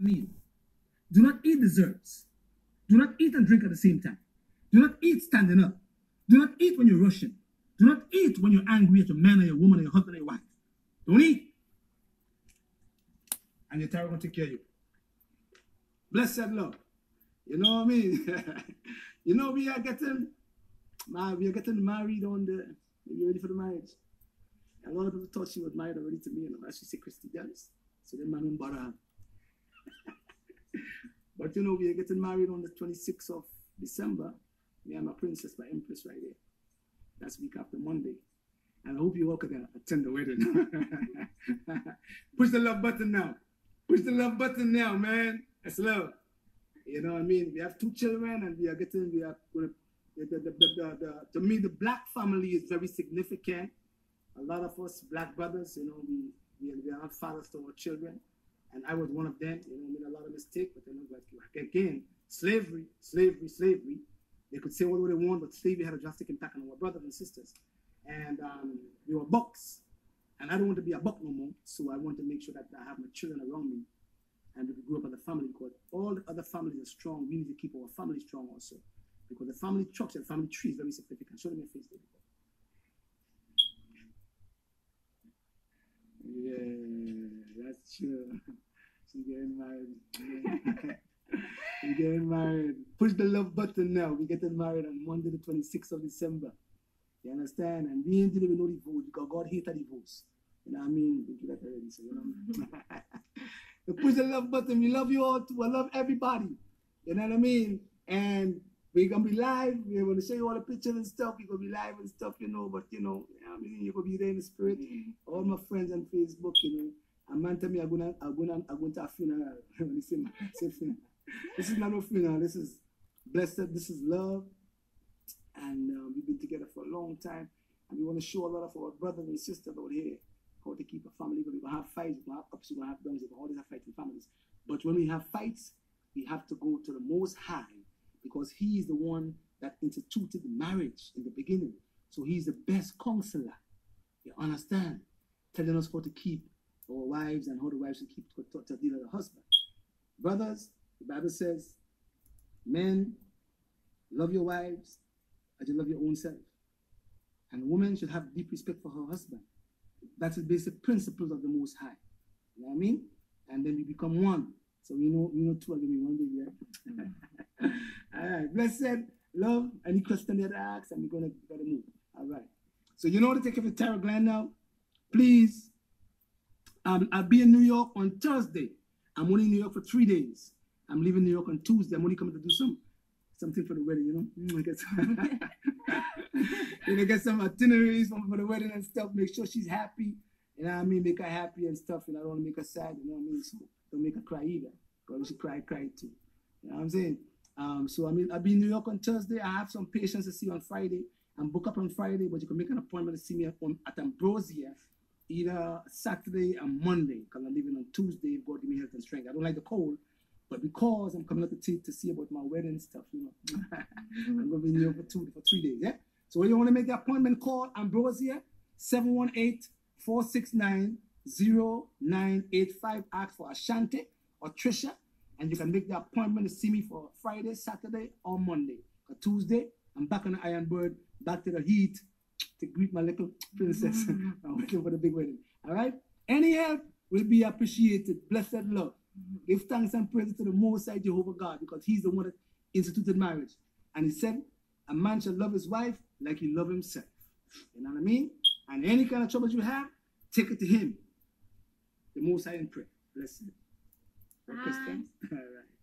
meal. Do not eat desserts. Do not eat and drink at the same time. Do not eat standing up. Do not eat when you're rushing. Do not eat when you're angry at your man or your woman or your husband or your wife. Don't eat. And your Tara gonna take care of you. Blessed love. You know what I mean? you know we are getting we are getting married on the you ready for the marriage? A lot of people thought she was married already to me, and I she said Christy Dallas. So the man bought her. but you know, we are getting married on the 26th of December. Me and my princess, my empress right there. That's week after Monday. And I hope you all can attend the wedding. Push the love button now. Push the love button now, man. That's love. You know what I mean? We have two children and we are getting, we are going to, the, the, the, to me, the black family is very significant. A lot of us black brothers, you know, we, we, we are fathers to our children. And I was one of them, you know, made a lot of mistakes, but know, like, again, slavery, slavery, slavery. They could say what they want, but slavery had a drastic impact on our brothers and sisters. And um, we were bucks. And I don't want to be a buck no more, so I want to make sure that I have my children around me and we grew up as a family because all the other families are strong. We need to keep our family strong also. Because the family structure, the family tree is very significant. Show them your face, David. Yeah, that's true. She's getting married. We're getting married. Push the love button now. We're getting married on Monday, the 26th of December. You understand? And we didn't even know divorce because God hated divorce. You know what I mean? We do that already, so you know. push the love button. We love you all too. I love everybody. You know what I mean? And we're gonna be live. We're gonna show you all the pictures and stuff. We're gonna be live and stuff, you know. But you know, I mean, you're gonna be there in the spirit. Mm-hmm. All my friends on Facebook, you know. A man tell me I'm gonna, I'm gonna, I'm going to a funeral. Listen. This is not a funeral. This is blessed. This is love. And uh, we've been together for a long time. And we want to show a lot of our brothers and sisters out here how to keep a family. We're going to have fights, going to have ups, going to have downs, we're always have fights in families. But when we have fights, we have to go to the Most High because He is the one that instituted marriage in the beginning. So He's the best counselor. You understand? Telling us how to keep our wives and how the wives should keep to, deal with the husband. Brothers, the Bible says, men, love your wives as you love your own self. And a woman should have deep respect for her husband. That's the basic principles of the Most High. You know what I mean? And then we become one. So we know, we know two are to be one baby, right? All right. Blessed, love, any question that I ask, and we're going to, going to move. All right. So you know how to take care of Tara Glenn now? Please, um, I'll be in New York on Thursday. I'm only in New York for three days. I'm leaving New York on Tuesday. I'm only coming to do some something for the wedding, you know. I guess you know, get some itineraries for, the wedding and stuff. Make sure she's happy. You know what I mean? Make her happy and stuff. And I don't want to make her sad. You know what I mean? So don't make her cry either. Because she cry, cry too. You know what I'm saying? Um, so I mean, I'll be in New York on Thursday. I have some patients to see on Friday. I'm booked up on Friday, but you can make an appointment to see me at, at Ambrosia either Saturday and Monday because I'm leaving on Tuesday if God give me health and strength. I don't like the cold, but because I'm coming up to to see about my wedding stuff, you know, mm-hmm. I'm gonna be in New York for two for three days. Yeah. So when you want to make the appointment, call Ambrosia 718-469-0985. Ask for Ashanti or Trisha, and you can make the appointment to see me for Friday, Saturday, or Monday. Or Tuesday, I'm back on the Iron Bird, back to the heat to greet my little princess. Mm-hmm. I'm waiting for the big wedding. All right? Any help will be appreciated. Blessed love. Mm-hmm. Give thanks and praise to the Most High Jehovah God because He's the one that instituted marriage. And He said, a man shall love his wife like he love himself. You know what I mean? And any kind of troubles you have, take it to Him. The Most High in prayer. Blessed. Christians. All right.